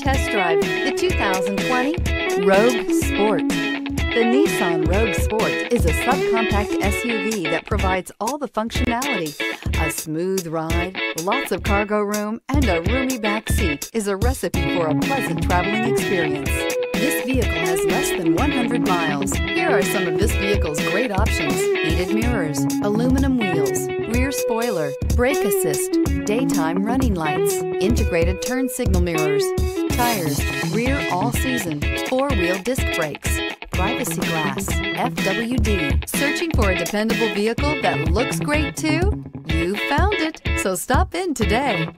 test drive the 2020 Rogue Sport. The Nissan Rogue Sport is a subcompact SUV that provides all the functionality. A smooth ride, lots of cargo room, and a roomy back seat is a recipe for a pleasant traveling experience. This vehicle has less than 100 miles. Here are some of this vehicle's great options. Heated mirrors, aluminum wheels, rear spoiler, brake assist, daytime running lights, integrated turn signal mirrors, all season, four-wheel disc brakes, privacy glass, FWD. Searching for a dependable vehicle that looks great too? You found it, so stop in today.